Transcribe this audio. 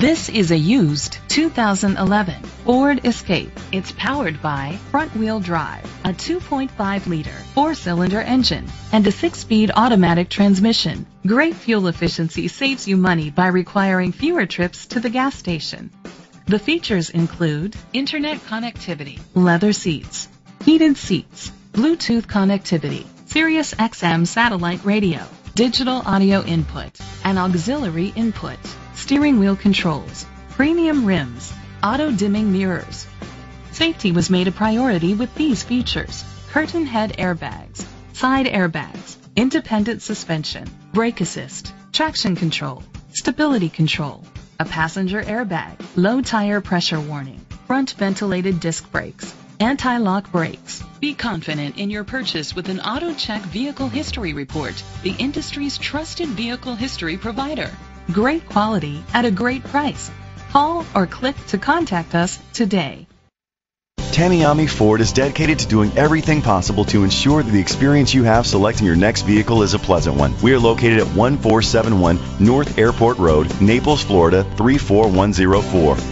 This is a used 2011 Ford Escape. It's powered by front-wheel drive, a 2.5-liter four-cylinder engine, and a six-speed automatic transmission. Great fuel efficiency saves you money by requiring fewer trips to the gas station. The features include internet connectivity, leather seats, heated seats, Bluetooth connectivity, Sirius XM satellite radio, digital audio input, and auxiliary input, steering wheel controls, premium rims, auto dimming mirrors. Safety was made a priority with these features. Curtain head airbags, side airbags, independent suspension, brake assist, traction control, stability control, a passenger airbag, low tire pressure warning, front ventilated disc brakes, anti-lock brakes. Be confident in your purchase with an AutoCheck Vehicle History Report, the industry's trusted vehicle history provider. Great quality at a great price. Call or click to contact us today. Tamiami Ford is dedicated to doing everything possible to ensure that the experience you have selecting your next vehicle is a pleasant one. We are located at 1471 North Airport Road, Naples, Florida 34104.